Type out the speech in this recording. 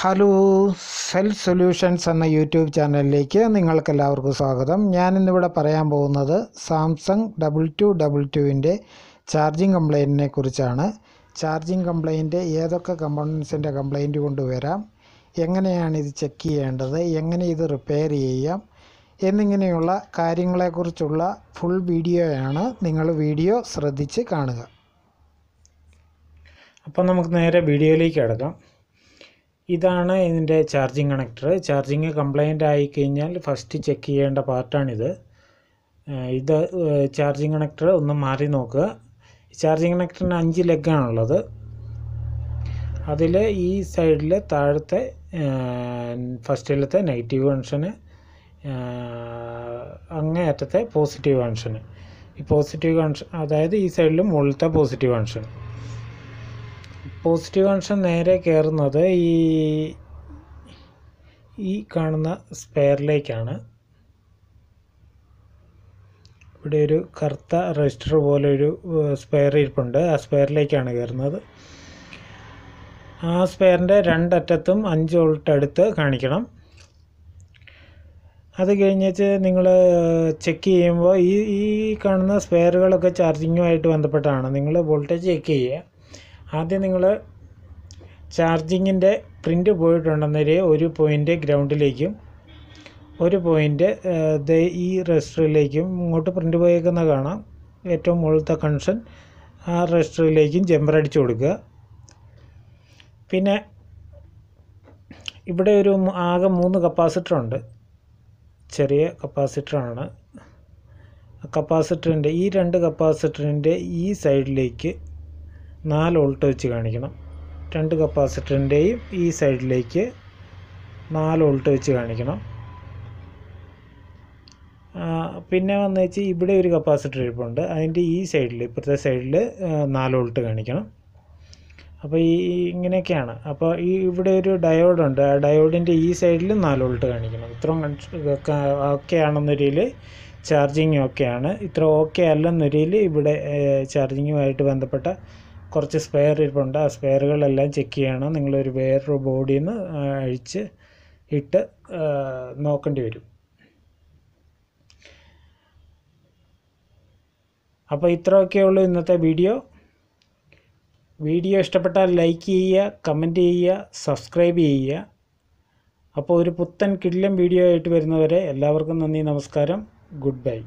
Hello cell solutions എന്ന YouTube ചാനലിലേക്ക് നിങ്ങൾക്കെല്ലാവർക്കും സ്വാഗതം. ഞാനിന്നിവിടെ പറയാൻ പോകുന്നത് സാംസങ് ഡബിൾ ടു ഡബിൾ ടുവിന്റെ ചാർജിങ് കംപ്ലൈന്റിനെ കുറിച്ചാണ്. ചാർജിങ് കംപ്ലൈന്റ് ഏതൊക്കെ കമ്പോണൻസിന്റെ കംപ്ലൈന്റ് കൊണ്ടുവരാം എങ്ങനെയാണ് ഇത് ചെക്ക് ചെയ്യേണ്ടത് എങ്ങനെ ഇത് റിപ്പയർ ചെയ്യാം എന്നിങ്ങനെയുള്ള കാര്യങ്ങളെക്കുറിച്ചുള്ള ഫുൾ വീഡിയോയാണ് നിങ്ങൾ വീഡിയോ ശ്രദ്ധിച്ച് കാണുക. അപ്പോൾ നമുക്ക് നേരെ വീഡിയോയിലേക്ക് കിടക്കാം. ഇതാണ് ഇതിന്റെ ചാർജിങ് കണക്ടർ ചാർജിങ് ആയി കഴിഞ്ഞാൽ ഫസ്റ്റ് ചെക്ക് ചെയ്യേണ്ട പാർട്ടാണിത് ഇത് ചാർജിങ് കണക്ടർ ഒന്ന് മാറി നോക്കുക. ചാർജിങ് കണക്ടറിന് അഞ്ച് ലെഗാണുള്ളത് അതിൽ ഈ സൈഡിൽ താഴത്തെ ഫസ്റ്റിലത്തെ നെഗറ്റീവ് കണക്ഷന് അങ്ങേയറ്റത്തെ പോസിറ്റീവ് കണക്ഷന് ഈ പോസിറ്റീവ് കണക്ഷൻ അതായത് ഈ സൈഡിൽ മുകളിലത്തെ പോസിറ്റീവ് കണക്ഷൻ പോസിറ്റീവ് കണക്ഷൻ നേരെ കയറുന്നത് ഈ ഈ കാണുന്ന സ്പെയറിലേക്കാണ്. ഇവിടെ ഒരു കറുത്ത രജിസ്റ്റർ പോലെ ഒരു സ്പെയർ ഇരിപ്പുണ്ട്. ആ സ്പെയറിലേക്കാണ് കയറുന്നത് ആ സ്പെയറിന്റെ രണ്ടറ്റത്തും അഞ്ച് വോൾട്ട് അടുത്ത് കാണിക്കണം. അത് കഴിഞ്ഞിട്ട് നിങ്ങൾ ചെക്ക് ചെയ്യുമ്പോൾ ഈ ഈ കാണുന്ന സ്പെയറുകളൊക്കെ ചാർജിങ്ങുമായിട്ട് ബന്ധപ്പെട്ടാണ് നിങ്ങൾ വോൾട്ടേജ് ചെക്ക് ചെയ്യുക. ആദ്യം നിങ്ങൾ ചാർജിങ്ങിന്റെ പ്രിന്റ് പോയിട്ടുണ്ടെന്നൊരു ഒരു പോയിന്റ് ഗ്രൗണ്ടിലേക്കും ഒരു പോയിന്റ് ഈ രജിസ്റ്ററിലേക്കും ഇങ്ങോട്ട് പ്രിന്റ് പോയേക്കുന്ന കാണാം. ഏറ്റവും മുകളിലത്തെ കൺഷൻ ആ രജിസ്റ്ററിലേക്കും ജമ്പർ അടിച്ചു കൊടുക്കുക. പിന്നെ ഇവിടെ ഒരു ആകെ മൂന്ന് കപ്പാസിറ്റർ ഉണ്ട് ചെറിയ കപ്പാസിറ്ററാണ്. കപ്പാസിറ്ററിന്റെ ഈ രണ്ട് കപ്പാസിറ്ററിന്റെ ഈ സൈഡിലേക്ക് നാല് വോൾട്ട് വെച്ച് കാണിക്കണം. രണ്ട് കപ്പാസിറ്ററിന്റെയും ഈ സൈഡിലേക്ക് നാല് വോൾട്ട് വെച്ച് കാണിക്കണം. പിന്നെ വന്നു വെച്ചാൽ ഇവിടെ ഒരു കപ്പാസിറ്റർ ഇരിപ്പുണ്ട്. അതിന്റെ ഈ സൈഡിൽ ഇപ്പുറത്തെ സൈഡിൽ നാല് വോൾട്ട് കാണിക്കണം. അപ്പോൾ ഈ ഇങ്ങനെയൊക്കെയാണ്. അപ്പോൾ ഈ ഇവിടെ ഒരു ഡയോഡുണ്ട് ആ ഡയോഡിന്റെ ഈ സൈഡിൽ നാല് വോൾട്ട് കാണിക്കണം. ഇത്രയും ഓക്കെ ആണെന്നൊരിയിൽ ചാർജിങ് ഓക്കെയാണ് ഇത്ര ഓക്കെ അല്ലെന്നൊരിയിൽ ഇവിടെ ചാർജിങ്ങുമായിട്ട് ബന്ധപ്പെട്ട കുറച്ച് സ്പെയർ ഇരിപ്പുണ്ട്. ആ സ്പെയറുകളെല്ലാം ചെക്ക് ചെയ്യണം. നിങ്ങളൊരു വേറൊരു ബോഡിയിൽ നിന്ന് അഴിച്ച് ഇട്ട് നോക്കേണ്ടി വരും. അപ്പോൾ ഇത്രയൊക്കെയുള്ളൂ ഇന്നത്തെ വീഡിയോ വീഡിയോ ഇഷ്ടപ്പെട്ടാൽ ലൈക്ക് ചെയ്യുക കമന്റ് ചെയ്യുക സബ്സ്ക്രൈബ് ചെയ്യുക. അപ്പോൾ ഒരു പുത്തൻ കിഡിലും വീഡിയോ ആയിട്ട് വരുന്നവരെ എല്ലാവർക്കും നന്ദി നമസ്കാരം. Good bye